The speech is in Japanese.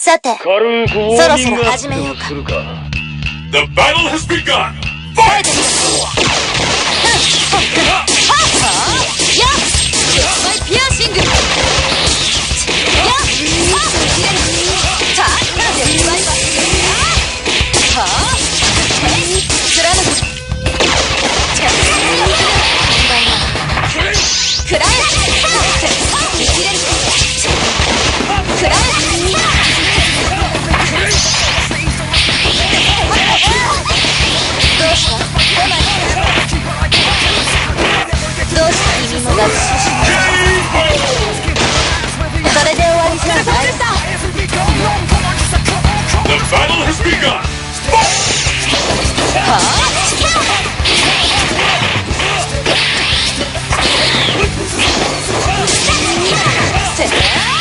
さて、そろそろ始めようか。The battle has begun! アそれで終わりじゃない The battle has begun! ピ